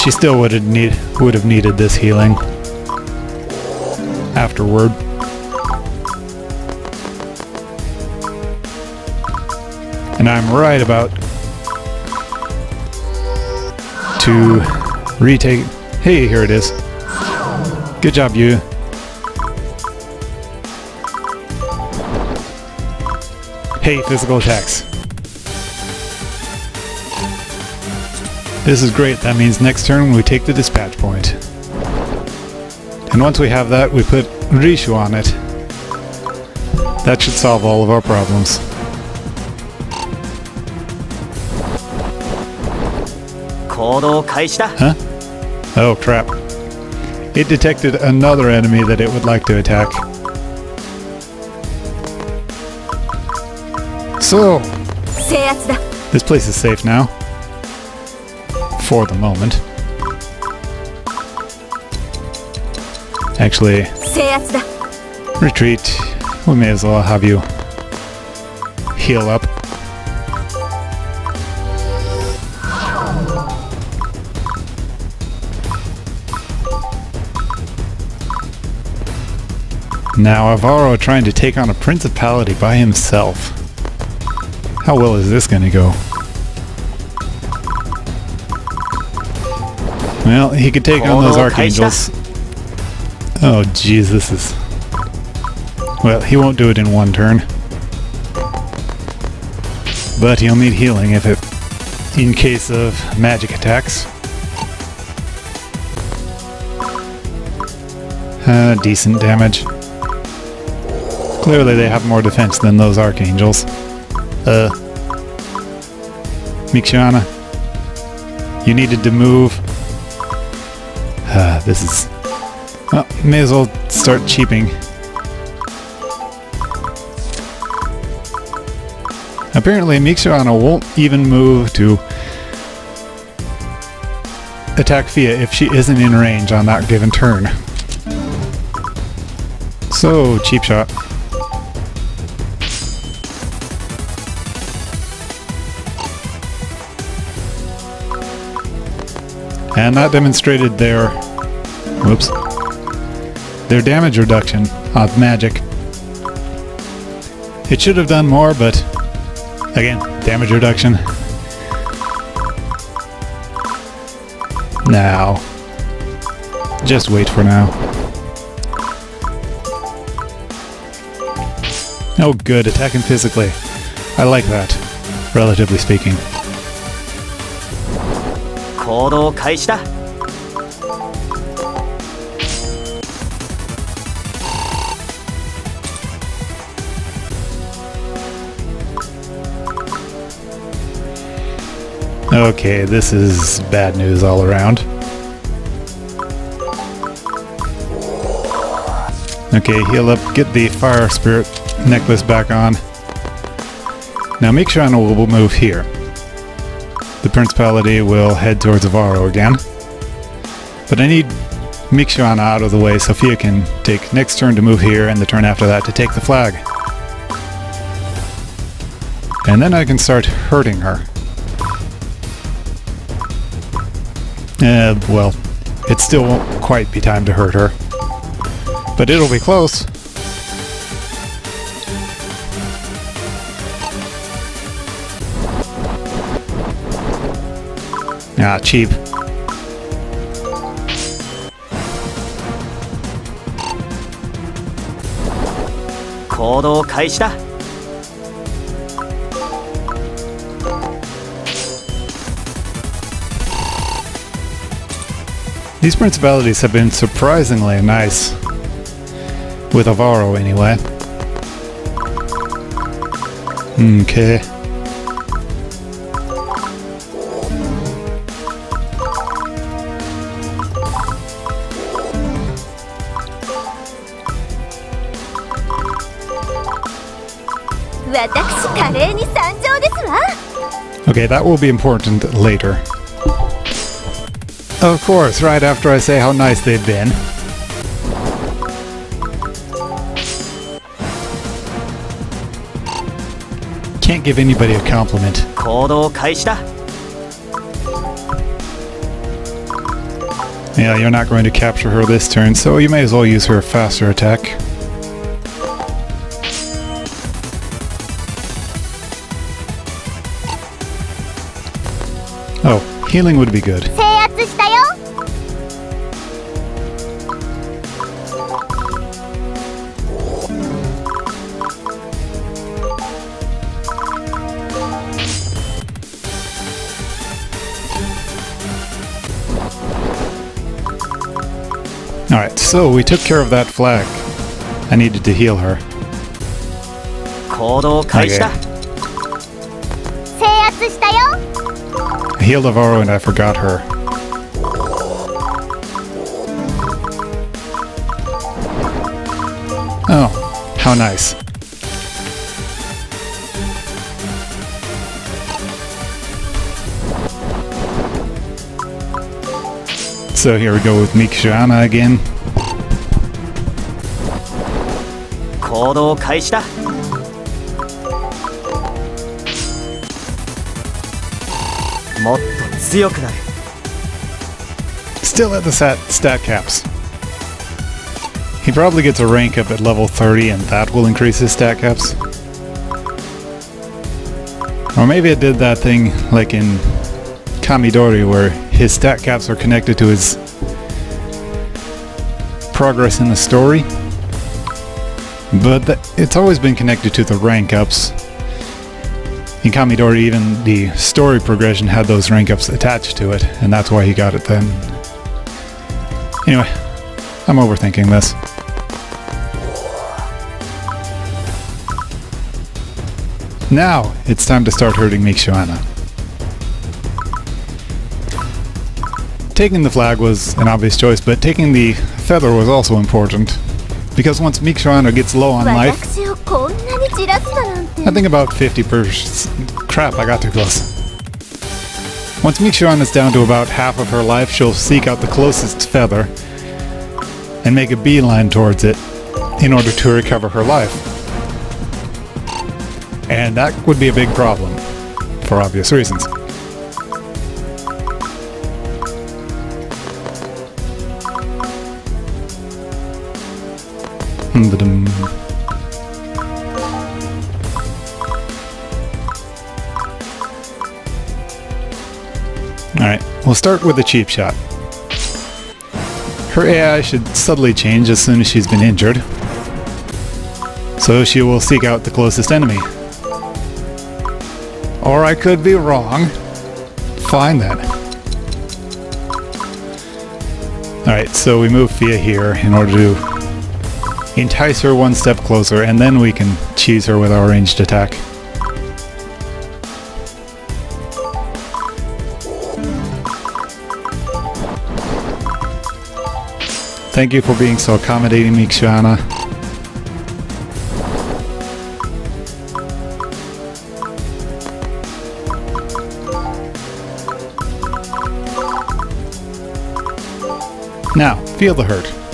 She still would have need would have needed this healing. Afterward. And I'm right about to retake Hey, here it is. Good job, you. Hey, physical attacks. This is great, that means next turn we take the dispatch point. And once we have that, we put Rishu on it. That should solve all of our problems. Huh? Oh crap. It detected another enemy that it would like to attack. So... This place is safe now for the moment. Actually, retreat. We may as well have you heal up. Now, Avaro trying to take on a principality by himself. How well is this gonna go? Well, he could take on those archangels. Oh jeez, this is... Well, he won't do it in one turn. But he'll need healing if it... in case of magic attacks. Uh, decent damage. Clearly they have more defense than those archangels. Uh... Mikshuana. You needed to move. Ah, this is... Well, may as well start cheaping. Apparently, Mikshuana won't even move to attack Fia if she isn't in range on that given turn. So, cheap shot. And that demonstrated their... Whoops. Their damage reduction of magic. It should have done more, but... Again, damage reduction. Now. Just wait for now. Oh good, attacking physically. I like that, relatively speaking. 行動開始だ Okay, this is bad news all around. Okay, heal up, get the fire spirit necklace back on. Now make sure I know we'll move here. The Principality will head towards Avaro again. But I need Mikshuana out of the way. Sophia can take next turn to move here and the turn after that to take the flag. And then I can start hurting her. Uh, well, it still won't quite be time to hurt her. But it'll be close. Ah, cheap. These principalities have been surprisingly nice. With Avaro, anyway. Okay. Okay, that will be important later. Of course, right after I say how nice they've been. Can't give anybody a compliment. Yeah, you're not going to capture her this turn, so you may as well use her faster attack. Oh, healing would be good. So we took care of that flag. I needed to heal her. Okay. I healed Avaro and I forgot her. Oh, how nice. So here we go with Mikshuana again. Still at the stat, stat caps. He probably gets a rank up at level 30 and that will increase his stat caps. Or maybe it did that thing like in Kamidori where his stat caps are connected to his progress in the story. But it's always been connected to the rank ups. In Kamidori, even the story progression had those rank ups attached to it, and that's why he got it then. Anyway, I'm overthinking this. Now, it's time to start hurting Mikshuana. Taking the flag was an obvious choice, but taking the feather was also important. Because once Mikshuana gets low on life... I think about 50%... Crap, I got too close. Once Mikshuana is down to about half of her life, she'll seek out the closest feather and make a beeline towards it in order to recover her life. And that would be a big problem, for obvious reasons. Hm, Alright, we'll start with a cheap shot. Her AI should subtly change as soon as she's been injured. So she will seek out the closest enemy. Or I could be wrong. Fine then. Alright, so we move Fia here in order to entice her one step closer, and then we can cheese her with our ranged attack. Thank you for being so accommodating me, Now, feel the hurt.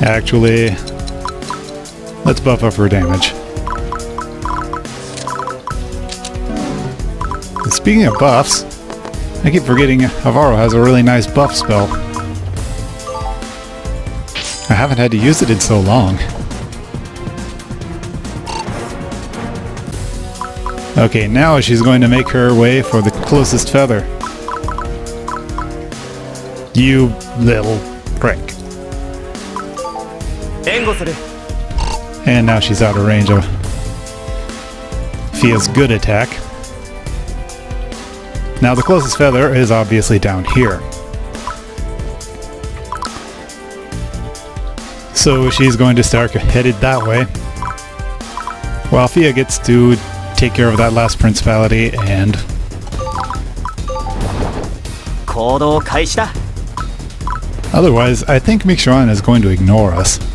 Actually, let's buff up her damage. And speaking of buffs, I keep forgetting Avaro has a really nice buff spell. I haven't had to use it in so long. Okay, now she's going to make her way for the closest feather. You little and now she's out of range of Fia's good attack. Now the closest feather is obviously down here. So she's going to start headed that way. While Fia gets to take care of that last principality and... Otherwise, I think Mikshuana is going to ignore us.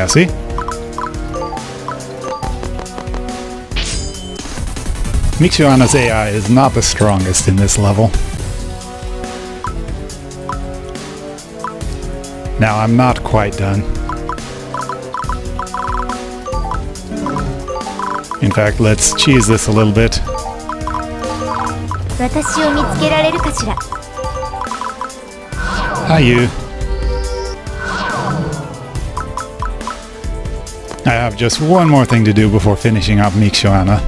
Yeah, see? AI is not the strongest in this level. Now, I'm not quite done. In fact, let's cheese this a little bit. Hi, you. I have just one more thing to do before finishing up Mikshuana.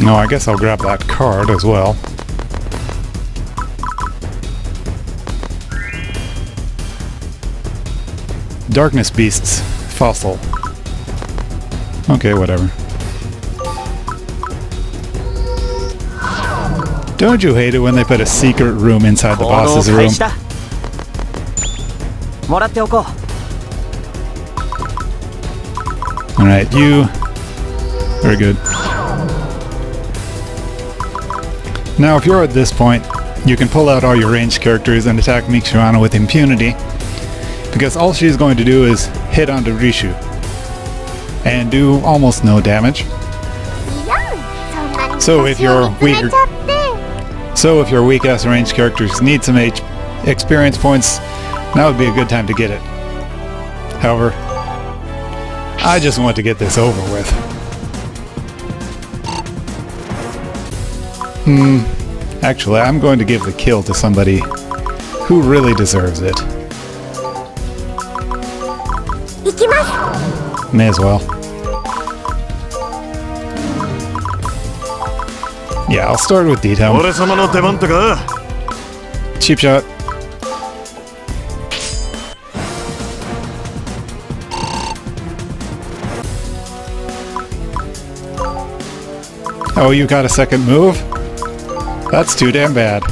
No, I guess I'll grab that card as well. Darkness Beasts Fossil. Okay, whatever. Don't you hate it when they put a secret room inside the boss's room? Alright, you. Very good. Now, if you're at this point, you can pull out all your ranged characters and attack Mikshuana with impunity, because all she's going to do is hit onto Rishu, and do almost no damage. So if you're weaker, so if your weak ass ranged characters need some H experience points, now would be a good time to get it. However, I just want to get this over with. Hmm, actually I'm going to give the kill to somebody who really deserves it. May as well. Yeah, I'll start with detail. Cheap shot. Oh, you got a second move? That's too damn bad.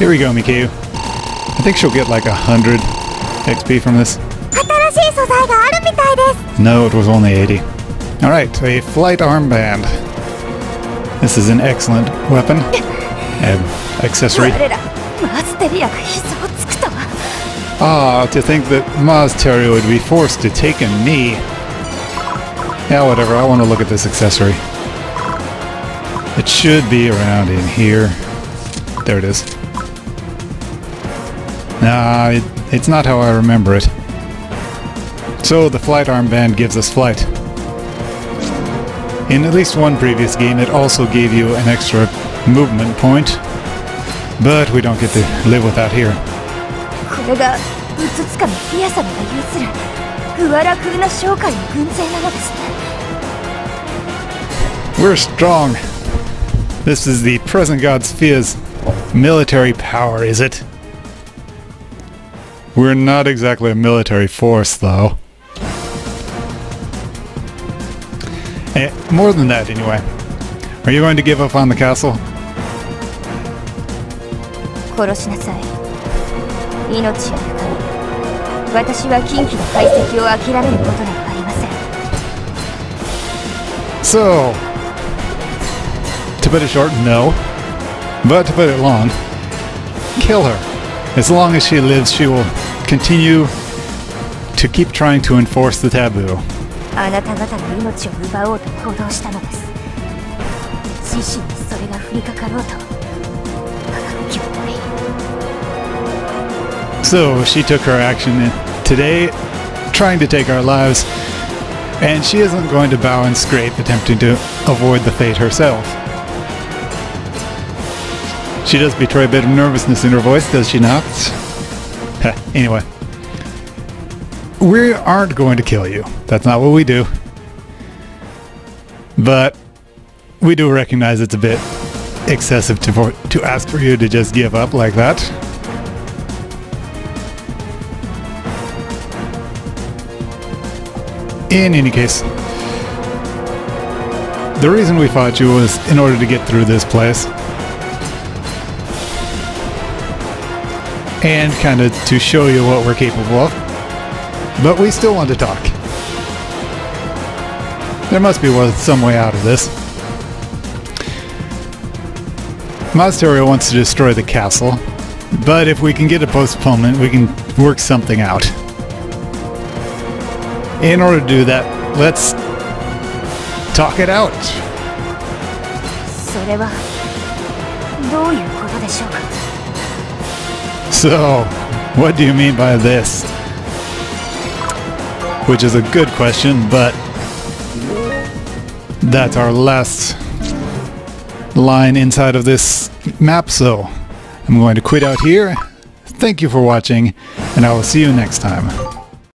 Here we go, Miku. I think she'll get like a hundred. XP from this. No, it was only 80. Alright, a flight armband. This is an excellent weapon and accessory. Ah, to think that Mazteria would be forced to take a knee. Yeah, whatever, I want to look at this accessory. It should be around in here. There it is. Nah, it it's not how I remember it. So the flight armband gives us flight. In at least one previous game, it also gave you an extra movement point. But we don't get to live with that here. これがうつつかのフィア様が有するグアラ風な商会の軍勢なのですね We're strong. This is the present god Sphere's military power, is it? We're not exactly a military force, though. Eh, more than that, anyway. Are you going to give up on the castle? So, to put it short, no. But to put it long, kill her. As long as she lives, she will continue to keep trying to enforce the taboo. あなた方の命を奪おうと行動したのです自身にそれが降りかかろうと今日 So she took her action today, trying to take our lives, and she isn't going to bow and scrape, attempting to avoid the fate herself. She does betray a bit of nervousness in her voice, does she not? Anyway. We aren't going to kill you. That's not what we do. But we do recognize it's a bit excessive to, for, to ask for you to just give up like that. In any case, the reason we fought you was in order to get through this place. And kind of to show you what we're capable of. But we still want to talk. There must be wa- some way out of this. Monasterio wants to destroy the castle, but if we can get a postponement, we can work something out. In order to do that, let's talk it out. それはどういうことでしょうか so, what do you mean by this? Which is a good question, but that's our last line inside of this map, so I'm going to quit out here. Thank you for watching, and I will see you next time.